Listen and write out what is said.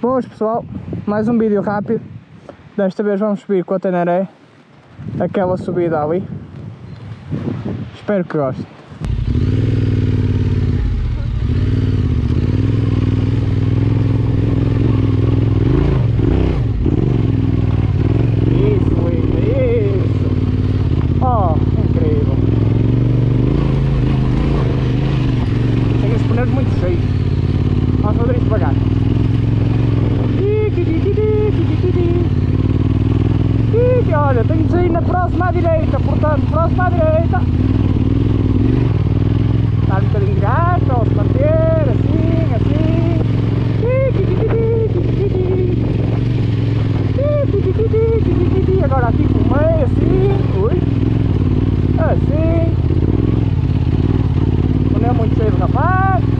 Boas pessoal, mais um vídeo rápido. Desta vez vamos subir com a Tenaré aquela subida ali. Espero que gostem. Isso, Luís, sair na próxima à direita, portanto, próxima à direita. Dar um bocadinho de para ele se manter, assim, assim. Agora aqui o meio, assim. Ui. Assim. Não é muito cheio, rapaz. Ah.